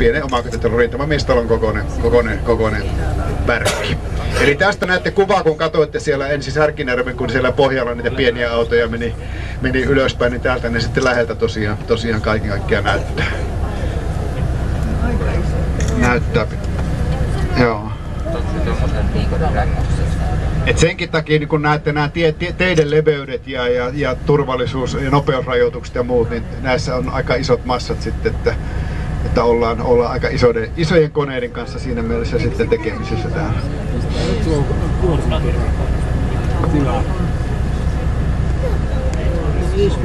pienen omakotitalon rintamamiestalon kokoinen, kokoinen, kokoinen värkki. Eli tästä näette kuvaa, kun katsoitte siellä ensin Särkinärven, kun siellä pohjalla niitä pieniä autoja meni, meni ylöspäin, niin täältä ne sitten läheltä tosiaan, tosiaan kaiken kaikkiaan näyttää. Näyttää. Joo. Et senkin takia niin kun näette nämä teiden leveydet ja, ja, ja turvallisuus ja nopeusrajoitukset ja muut, niin näissä on aika isot massat sitten, että, että ollaan, ollaan aika isoiden, isojen koneiden kanssa siinä mielessä sitten tekemisissä täällä. Viisi